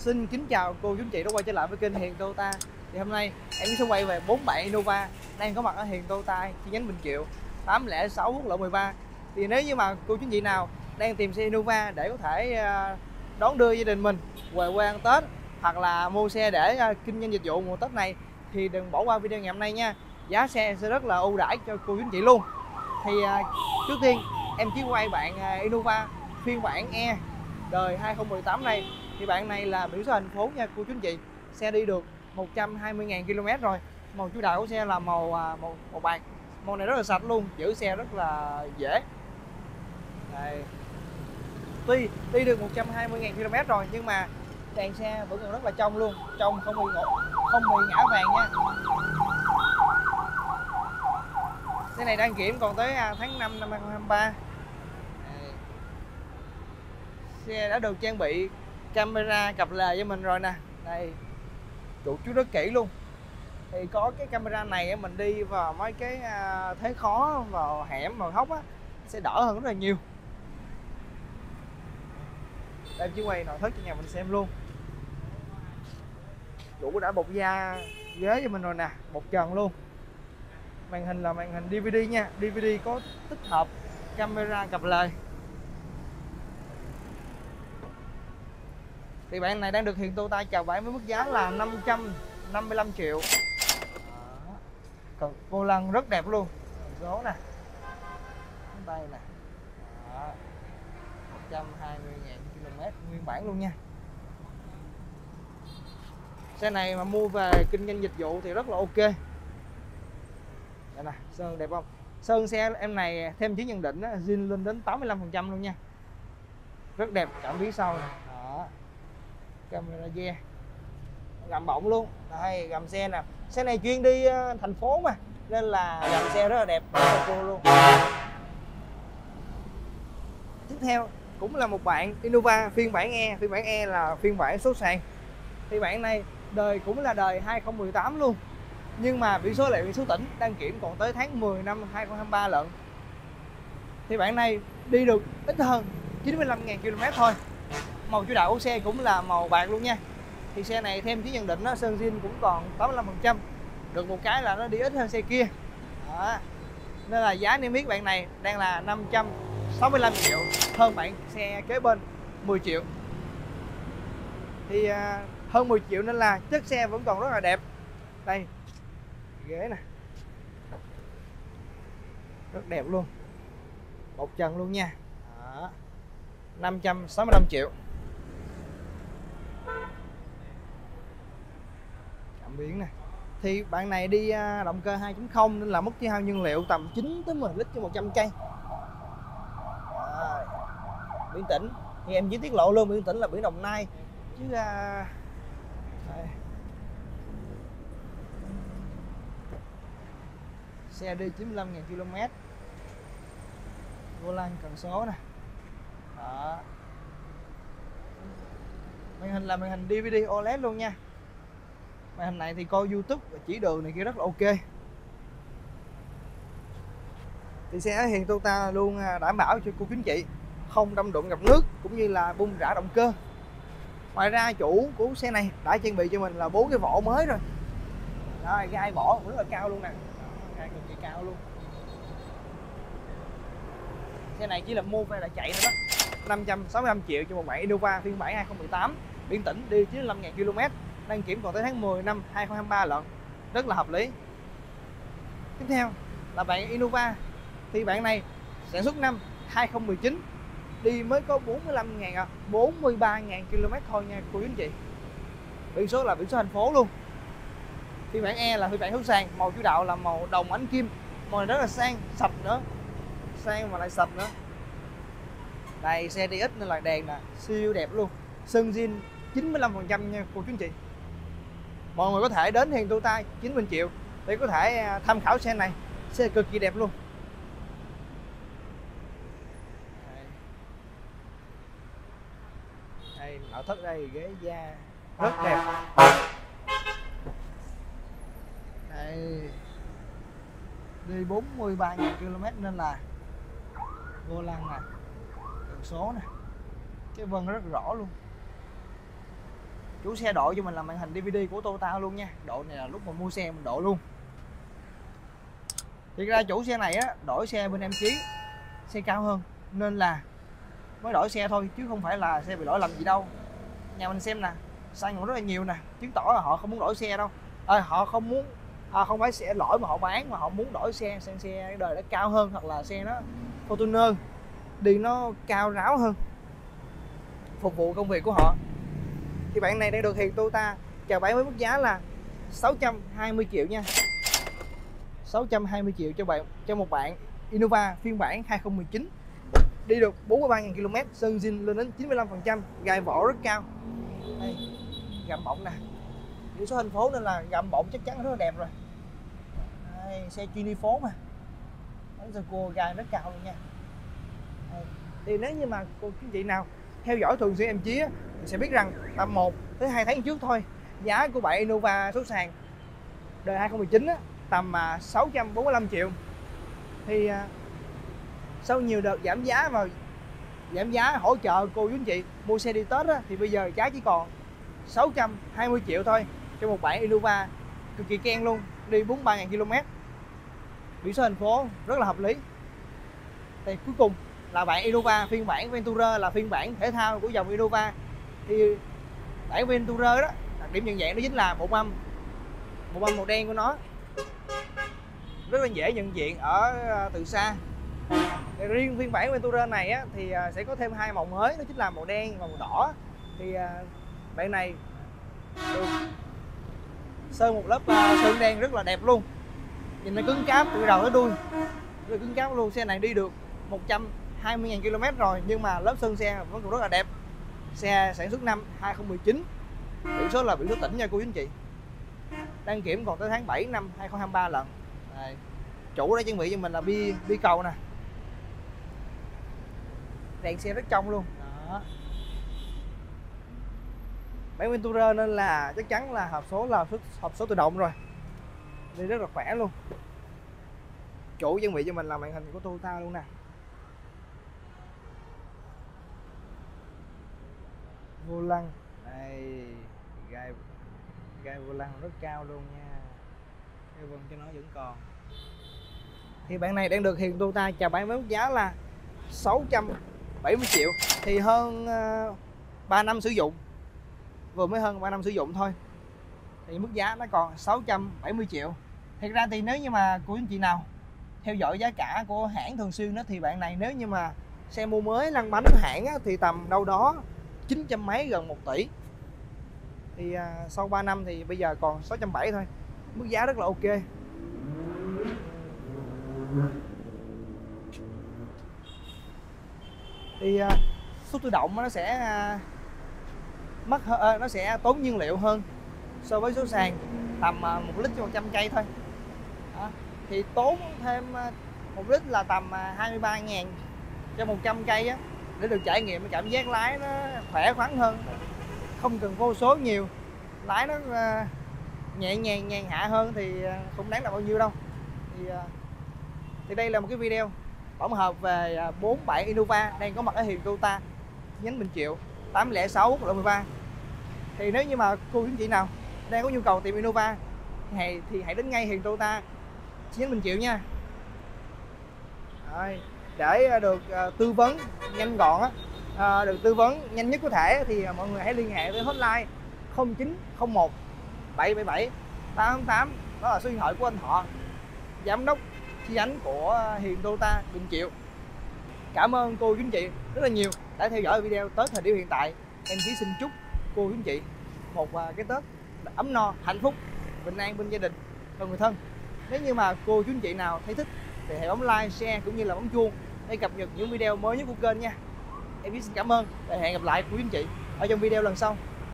Xin kính chào cô chú anh chị đã quay trở lại với kênh Hiền Toyota Thì hôm nay em sẽ quay về 47 Innova đang có mặt ở Hiền Toyota chi nhánh Bình Triệu 806 quốc lộ 13 Thì nếu như mà cô chú anh chị nào đang tìm xe Innova để có thể à, đón đưa gia đình mình về quê ăn Tết, hoặc là mua xe để à, kinh doanh dịch vụ mùa Tết này, thì đừng bỏ qua video ngày hôm nay nha. Giá xe sẽ rất là ưu đãi cho cô chú anh chị luôn. Thì à, trước tiên em chỉ quay bạn Innova phiên bản E đời 2018 này thì bạn này là biển số thành phố nha cô chú anh chị. Xe đi được 120.000 km rồi. Màu chủ đạo của xe là màu à, màu, màu bạc. Màu này rất là sạch luôn giữ xe rất là dễ. Đây. Tuy đi được 120.000 km rồi nhưng mà đèn xe vẫn còn rất là trong luôn trong không bị ngộ không bị ngã vàng nha. Xe này đăng kiểm còn tới à, tháng 5 năm 2023 Đây. xe đã được trang bị camera cặp lề cho mình rồi nè. Đây chủ chú rất kỹ luôn. Thì có cái camera này mình đi vào mấy cái à, thế khó, vào hẻm, vào hốc á, sẽ đỡ hơn rất là nhiều. Đây em chỉ quay nội thất cho nhà mình xem luôn. Chủ đã bọc da ghế cho mình rồi nè bột trần luôn. Màn hình là màn hình DVD nha. DVD có tích hợp camera cặp lề. Thì bạn này đang được hiện Toyota chào bán với mức giá là 555 triệu. Đó. còn vô lăng rất đẹp luôn. Số nè. Tay nè. 120.000 km nguyên bản luôn nha. Xe này mà mua về kinh doanh dịch vụ thì rất là ok. Đây nè sơn đẹp không? Sơn xe em này thêm chứng nhận định á, zin lên đến 85 phần trăm luôn nha. Rất đẹp cảm biến sau này camera ge gầm bọng luôn. Đây, gầm xe nè. Xe này chuyên đi ờ, thành phố mà, nên là gầm xe rất là đẹp, rất là cool luôn. Tiếp theo, cũng là một bạn Innova, phiên bản E. Phiên bản E là phiên bản số sàn. Phiên bản này đời cũng là đời 2018 luôn. Nhưng mà biển số lại biển số tỉnh, đăng kiểm còn tới tháng 10 năm 2023 lận. Thì bản này đi được ít hơn 95.000 km thôi màu chủ đạo của xe cũng là màu bạc luôn nha. Thì xe này thêm cái nhận định nó sơn zin cũng còn 85% được một cái là nó đi ít hơn xe kia. Đó. nên là giá niêm yết bạn này đang là 565 triệu hơn bạn xe kế bên 10 triệu. Thì à, hơn 10 triệu nên là chất xe vẫn còn rất là đẹp. Đây ghế nè. Rất đẹp luôn. Một trần luôn nha. Đó. 565 triệu. Cảm biến này thì bạn này đi à, động cơ 2.0 nên là mức tiêu hao nhiên liệu tầm 9 tới 10 lít cho 100 cây. À, biển tĩnh thì em chỉ tiết lộ luôn biển tĩnh là biển đồng nai. Chứ à, đây. xe đi 95.000 km vô lăng cần số nè. Đó. Màn hình là màn hình DVD OLED luôn nha mà hôm nay thì coi YouTube và chỉ đường này kia rất là ok. Thì xe hiện Toyota luôn à, đảm bảo cho cô kính chị không đâm đụng gặp nước cũng như là bung rã động cơ. Ngoài ra chủ của xe này đã trang bị cho mình là bốn cái vỏ mới rồi. Rồi gai vỏ rất là cao luôn nè. Gai cực kỳ cao luôn. Xe này chỉ là mua về là chạy thôi đó. 565 triệu cho một bản Innova phiên bản 2018 biển tỉnh đi 95.000 km đăng kiểm còn tới tháng 10 năm 2023 lận. Rất là hợp lý. Tiếp theo là bạn Innova. Thì bạn này sản xuất năm 2019 đi mới có 45 ngàn à, 43 ngàn km thôi nha cô chú anh chị. Biển số là biển số thành phố luôn. Phiên bản E là phiên bản hướng sang màu chủ đạo là màu đồng ánh kim. Màu này rất là sang sạch nữa. Sang mà lại sạch nữa. Đây xe đi ít nên là đèn nè siêu đẹp luôn. Sơn zin 95 phần trăm nha cô chú anh chị mọi người có thể đến hàng tu tay 90 triệu để có thể à, tham khảo xe này. Xe cực kỳ đẹp luôn. Đây. Nội thất đây, ghế da rất đẹp. Đây. Đi 43.000 km nên là vô lăng nè, đường số nè. Cái vân rất rõ luôn chủ xe độ cho mình là màn hình DVD của Toyota luôn nha. Độ này là lúc mà mua xe mình độ luôn. Thì ra chủ xe này á đổi xe bên em chí xe cao hơn nên là mới đổi xe thôi chứ không phải là xe bị lỗi lầm gì đâu. Nhà mình xem nè sai còn rất là nhiều nè chứng tỏ là họ không muốn đổi xe đâu. À, họ không muốn à, không phải xe lỗi mà họ bán mà họ muốn đổi xe sang xe đời nó cao hơn hoặc là xe nó Fortuner đi nó cao ráo hơn. Phục vụ công việc của họ thì bạn này đang được hiện Toyota chào bán với mức giá là 620 triệu nha. 620 triệu cho bạn cho một bạn Innova phiên bản 2019 đi được 43.000 km sơn zin lên đến 95% gai vỏ rất cao. Đây gầm bọng nè. Biển số thành phố nên là gầm bọng chắc chắn rất là đẹp rồi. Đây, xe chuyên phố mà. Bánh sơ cua gai rất cao luôn nha. Đây. thì nếu như mà cô chú chị nào theo dõi thường xuyên em chí thì sẽ biết rằng tầm 1 tới 2 tháng trước thôi giá của bạn Innova số sàn đời 2019 á, tầm à, 645 triệu. Thì à, sau nhiều đợt giảm giá và giảm giá hỗ trợ cô chú anh chị mua xe đi Tết á, thì bây giờ giá chỉ còn 620 triệu thôi cho một bản Innova cực kỳ keng luôn đi 43.000 km biển số thành phố rất là hợp lý. Thì cuối cùng là bản Innova phiên bản Ventura là phiên bản thể thao của dòng Innova thì bản Ventura đó đặc điểm nhận dạng đó chính là bộ mâm bộ mâm màu đen của nó. Rất là dễ nhận diện ở ờ, từ xa. Thì riêng phiên bản Ventura này á, thì ờ, sẽ có thêm hai màu mới đó chính là màu đen và màu đỏ. Thì ờ, bạn này được sơn một lớp sơn đen rất là đẹp luôn. Nhìn nó cứng cáp từ đầu tới đuôi. Rất cứng cáp luôn xe này đi được 20.000 km rồi, nhưng mà lớp sơn xe vẫn còn rất là đẹp. Xe sản xuất năm 2019 biển số là biển số tỉnh nha cô chú anh chị đăng kiểm còn tới tháng 7 năm 2023 lần. Đây. chủ đã chuẩn bị cho mình là bi bi cầu nè. Đèn xe rất trong luôn. Đó. Bản Venturer nên là chắc chắn là hộp số là hộp số tự động rồi. Đi rất là khỏe luôn. Chủ chuẩn bị cho mình là màn hình của Toyota luôn nè. Vô lăng. Đây gai gai vô lăng rất cao luôn nha. Cái vân cho nó vẫn còn. Thì bạn này đang được hiện Toyota chào bán với mức giá là 670 triệu. Thì hơn ờ, uh, 3 năm sử dụng. Vừa mới hơn 3 năm sử dụng thôi. Thì mức giá nó còn 670 triệu. Thật ra thì nếu như mà của anh chị nào theo dõi giá cả của hãng thường xuyên đó thì bạn này nếu như mà xe mua mới lăn bánh hãng á, thì tầm đâu đó 900 mấy gần 1 tỷ. Thì à, sau 3 năm thì bây giờ còn 670 thôi. Mức giá rất là ok. Thì à, số tự động nó sẽ à, mất à, nó sẽ tốn nhiên liệu hơn so với số sàn tầm à, 1 lít cho 100 cây thôi. À, thì tốn thêm à, một lít là tầm 23 à, ngàn cho 100 cây á để được trải nghiệm cái cảm giác lái nó khỏe khoắn hơn. Không cần vô số nhiều. Lái nó ờ, nhẹ nhàng nhàn hạ hơn thì ờ, không đáng là bao nhiêu đâu. Thì ờ, thì đây là một cái video tổng hợp về bốn uh, bản Innova đang có mặt ở hiệu Toyota nhánh Bình Triệu 806 quốc lộ 13 thì nếu như mà cô chú chị nào đang có nhu cầu tìm Innova thì, thì hãy đến ngay hiện Toyota nhánh Bình Triệu nha. Rồi để ờ, được ờ, tư vấn nhanh gọn ờ, được tư vấn nhanh nhất có thể thì mọi người hãy liên hệ với hotline 0901 777 888 đó là số điện thoại của anh Thọ, giám đốc chi nhánh của Hiền Toyota Bình Triệu. Cảm ơn cô chú anh chị rất là nhiều đã theo dõi video tới thời điểm hiện tại. Em chỉ xin chúc cô chú anh chị một cái Tết ấm no, hạnh phúc, bình an bên gia đình và người thân. Nếu như mà cô chú anh chị nào thấy thích thì hãy bấm like, share cũng như là bấm chuông để cập nhật những video mới nhất của kênh nha. Em xin cảm ơn và hẹn gặp lại quý anh chị ở trong video lần sau.